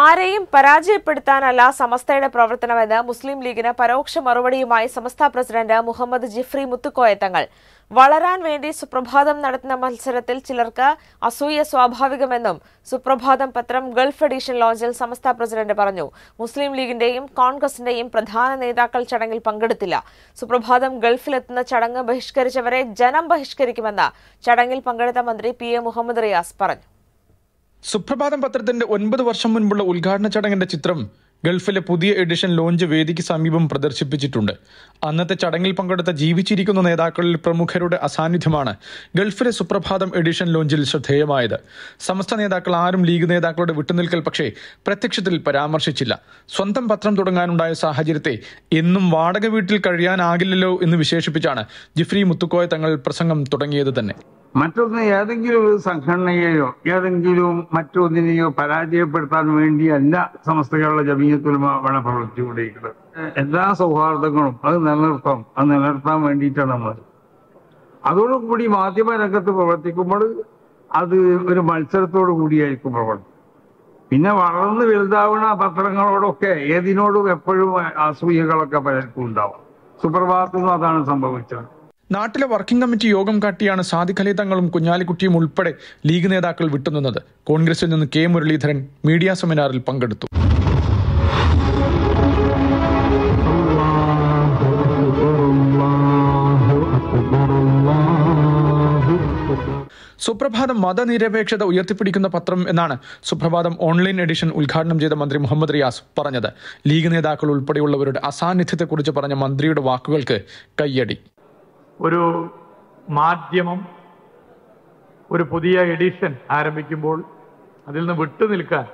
ആരെയും പരാജയപ്പെടുത്താനല്ല സമസ്തയുടെ പ്രവർത്തനമെന്ന് മുസ്ലിം ലീഗിന് പരോക്ഷ മറുപടിയുമായി സമസ്ത പ്രസിഡന്റ് മുഹമ്മദ് ജിഫ്രി മുത്തുക്കോയ തങ്ങൾ. വളരാൻ വേണ്ടി സുപ്രഭാതം നടത്തുന്ന മത്സരത്തിൽ ചിലർക്ക് അസൂയ സ്വാഭാവികമെന്നും സുപ്രഭാതം പത്രം ഗൾഫ് എഡീഷൻ ലോഞ്ചിൽ സമസ്ത പ്രസിഡന്റ് പറഞ്ഞു. മുസ്ലിം ലീഗിന്റെയും കോൺഗ്രസിന്റെയും പ്രധാന നേതാക്കൾ ചടങ്ങിൽ പങ്കെടുത്തില്ല. സുപ്രഭാതം ഗൾഫിലെത്തുന്ന ചടങ്ങ് ബഹിഷ്കരിച്ചവരെ ജനം ബഹിഷ്കരിക്കുമെന്ന് ചടങ്ങിൽ പങ്കെടുത്ത മന്ത്രി പി എ മുഹമ്മദ് റിയാസ് പറഞ്ഞു. സുപ്രഭാതം പത്രത്തിന്റെ ഒൻപത് വർഷം മുൻപുള്ള ഉദ്ഘാടന ചടങ്ങിന്റെ ചിത്രം ഗൾഫിലെ പുതിയ എഡിഷൻ ലോഞ്ച് വേദിക്ക് സമീപം പ്രദർശിപ്പിച്ചിട്ടുണ്ട്. അന്നത്തെ ചടങ്ങിൽ പങ്കെടുത്ത ജീവിച്ചിരിക്കുന്ന നേതാക്കളിൽ പ്രമുഖരുടെ അസാന്നിധ്യമാണ് ഗൾഫിലെ സുപ്രഭാതം എഡിഷൻ ലോഞ്ചിൽ ശ്രദ്ധേയമായത്. സമസ്ത നേതാക്കൾ ആരും ലീഗ് നേതാക്കളുടെ വിട്ടുനിൽക്കൽ പക്ഷേ പ്രത്യക്ഷത്തിൽ പരാമർശിച്ചില്ല. സ്വന്തം പത്രം തുടങ്ങാനുണ്ടായ സാഹചര്യത്തെ എന്നും വാടക വീട്ടിൽ കഴിയാനാകില്ലല്ലോ എന്ന് വിശേഷിപ്പിച്ചാണ് ജിഫ്രി മുത്തുക്കോയ തങ്ങൾ പ്രസംഗം തുടങ്ങിയത് തന്നെ. മറ്റൊന്ന് ഏതെങ്കിലും ഒരു സംഘടനയെയോ ഏതെങ്കിലും മറ്റൊന്നിനെയോ പരാജയപ്പെടുത്താൻ വേണ്ടിയല്ല കേരള ജമീയത്തുലമ വേണ പ്രവർത്തിച്ചുകൊണ്ടിരിക്കുന്നത് എല്ലാ സൗഹാർദ്ദങ്ങളും അത് നിലനിർത്താം. അത് നിലനിർത്താൻ വേണ്ടിയിട്ടാണ് നമ്മൾ അതോടുകൂടി മാധ്യമ രംഗത്ത് പ്രവർത്തിക്കുമ്പോൾ അത് ഒരു മത്സരത്തോടു കൂടിയായിരിക്കും പ്രവർത്തനം. പിന്നെ വളർന്ന് വലുതാവുന്ന പത്രങ്ങളോടൊക്കെ ഏതിനോടും എപ്പോഴും അസൂയകളൊക്കെ പലർക്കും ഉണ്ടാവും. സുപ്രഭാതത്തിനും അതാണ് സംഭവിച്ചത്. നാട്ടിലെ വർക്കിംഗ് കമ്മിറ്റി യോഗം കാട്ടിയാണ് സാദിഖ് അലി തങ്ങളും കുഞ്ഞാലിക്കുട്ടിയും ഉൾപ്പെടെ ലീഗ് നേതാക്കൾ വിട്ടുനിന്നത്. കോൺഗ്രസിൽ നിന്ന് കെ മുരളീധരൻ മീഡിയ സെമിനാറിൽ പങ്കെടുത്തു. സുപ്രഭാതം മതനിരപേക്ഷത ഉയർത്തിപ്പിടിക്കുന്ന പത്രം എന്നാണ് സുപ്രഭാതം ഓൺലൈൻ എഡിഷൻ ഉദ്ഘാടനം ചെയ്ത മന്ത്രി മുഹമ്മദ് റിയാസ് പറഞ്ഞത്. ലീഗ് നേതാക്കൾ ഉൾപ്പെടെയുള്ളവരുടെ അസാന്നിധ്യത്തെക്കുറിച്ച് പറഞ്ഞ മന്ത്രിയുടെ വാക്കുകൾക്ക് കയ്യടി. ഒരു മാധ്യമം ഒരു പുതിയ എഡിഷൻ ആരംഭിക്കുമ്പോൾ അതിൽ നിന്ന് വിട്ടുനിൽക്കാൻ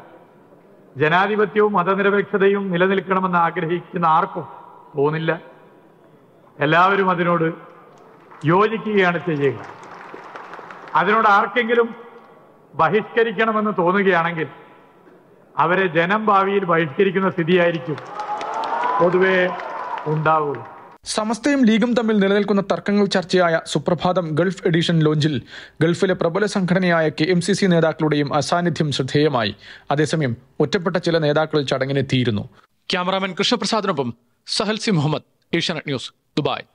ജനാധിപത്യവും മതനിരപേക്ഷതയും നിലനിൽക്കണമെന്ന് ആഗ്രഹിക്കുന്ന ആർക്കും തോന്നില്ല. എല്ലാവരും അതിനോട് യോജിക്കുകയാണ് ചെയ്യുക. അതിനോട് ആർക്കെങ്കിലും ബഹിഷ്കരിക്കണമെന്ന് തോന്നുകയാണെങ്കിൽ അവരെ ജനം ഭാവിയിൽ ബഹിഷ്കരിക്കുന്ന സ്ഥിതിയായിരിക്കും പൊതുവെ ഉണ്ടാവുക. സമസ്തയും ലീഗും തമ്മിൽ നിലനിൽക്കുന്ന തർക്കങ്ങൾ ചർച്ചയായ സുപ്രഭാതം ഗൾഫ് എഡിഷൻ ലോഞ്ചിൽ ഗൾഫിലെ പ്രബല സംഘടനയായ കെ എം സി സി നേതാക്കളുടെയും അസാന്നിധ്യം ശ്രദ്ധേയമായി. അതേസമയം ഒറ്റപ്പെട്ട ചില നേതാക്കൾ ചടങ്ങിനെത്തിയിരുന്നു. ക്യാമറാമാൻ കൃഷ്ണപ്രസാദിനൊപ്പം സഹൽസി മുഹമ്മദ് ഏഷ്യാനെറ്റ് ന്യൂസ് ദുബായ്.